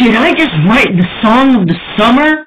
Did I just write the song of the summer?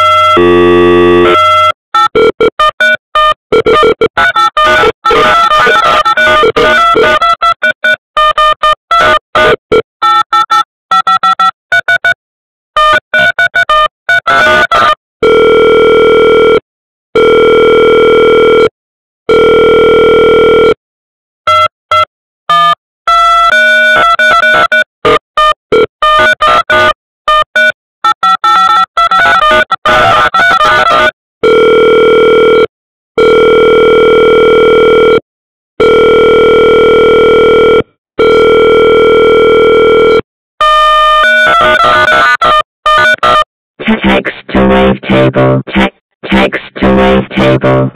Text to wavetable. Te text to wavetable.